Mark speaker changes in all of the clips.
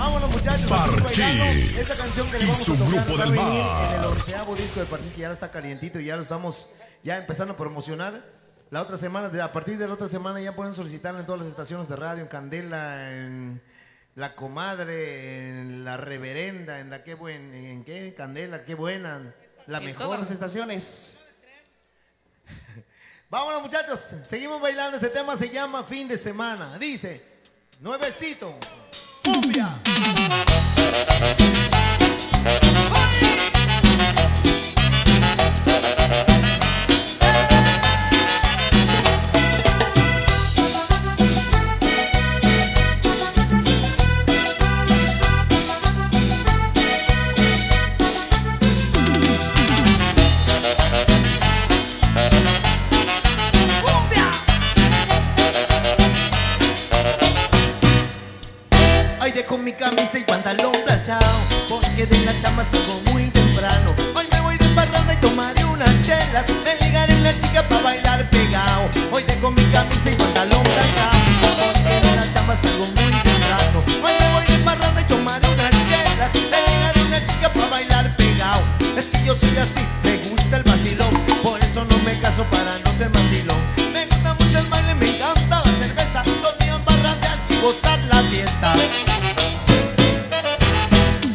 Speaker 1: Vámonos muchachos.
Speaker 2: Parchís
Speaker 1: Esta canción que le
Speaker 2: y
Speaker 1: vamos
Speaker 2: su
Speaker 1: a tocar
Speaker 2: grupo
Speaker 1: va a
Speaker 2: del
Speaker 1: venir
Speaker 2: mar.
Speaker 1: en el onceavo disco de Parchís que ya está calientito y ya lo estamos ya empezando a promocionar. La otra semana, de- a partir de la otra semana ya pueden solicitarlo en todas las estaciones de radio, en Candela, en La Comadre, en La Reverenda, en la qué buen, en qué, Candela, qué buena, la
Speaker 3: En
Speaker 1: mejor.
Speaker 3: todas las estaciones.
Speaker 1: Vámonos muchachos, seguimos bailando. Este tema se llama Fin de Semana. Dice, nuevecito, cumbia. Ay, dejo mi camisa y pantalón planchado Porque de la chamba salgo muy temprano. Hoy me voy de parranda y tomaré unas chelas Me ligaré una chica para bailar gozar la fiesta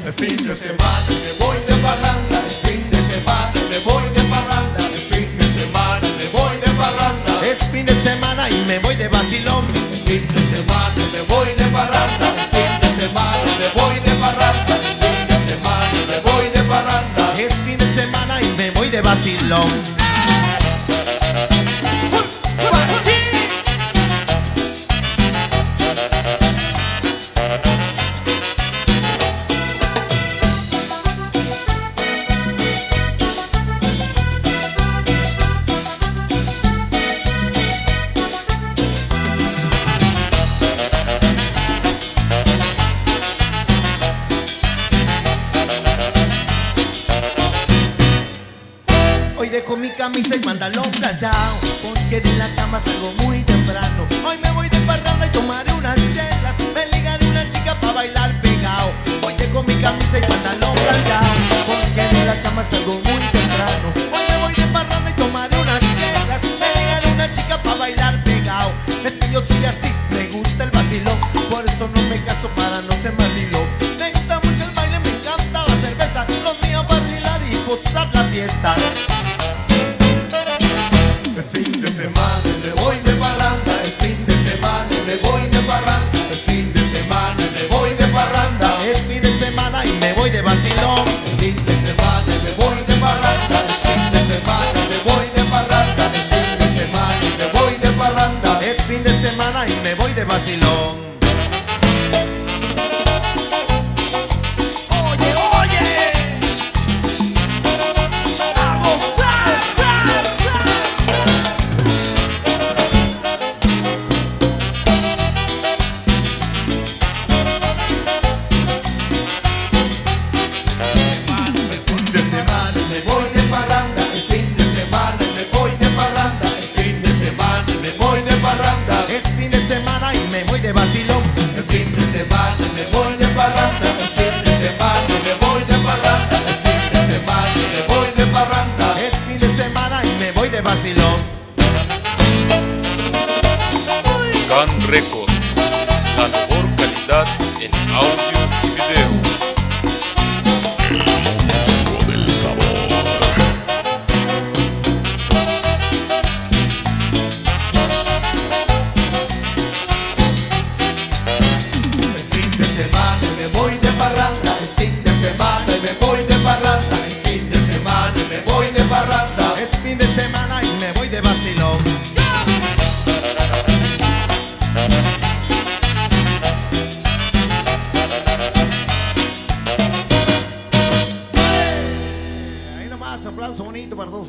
Speaker 4: Es fin de semana y me voy de parranda. Es fin de semana me voy de parranda. Es fin de semana me voy de parranda.
Speaker 1: Es fin de semana y me voy de vacilón.
Speaker 4: Es fin de semana me voy de parranda. Es fin de semana me voy de parranda. Es fin de semana me voy de parranda.
Speaker 1: Es fin de semana y me voy de vacilón. Dejo mi camisa y pantalón planchado Porque de la chamba salgo muy temprano. Hoy me voy de parranda y tomaré unas chelas Me ligaré una chica para bailar pegado Hoy dejo mi camisa y pantalón planchado Porque de la chamba salgo muy temprano. Hoy me voy de parranda y tomaré unas chelas Me ligaré una chica para bailar pegado Es que yo soy así, me gusta el vacilón Por eso no me caso para no ser mandilón Me gusta mucho el baile, me encanta la cerveza Los míos vacilar y gozar la fiesta
Speaker 5: Can Record, la mejor calidad en audio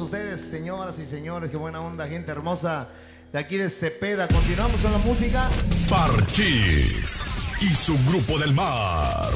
Speaker 1: ustedes, señoras y señores, qué buena onda, gente hermosa de aquí de Cepeda. Continuamos con la música.
Speaker 2: Parchís y su grupo del mar.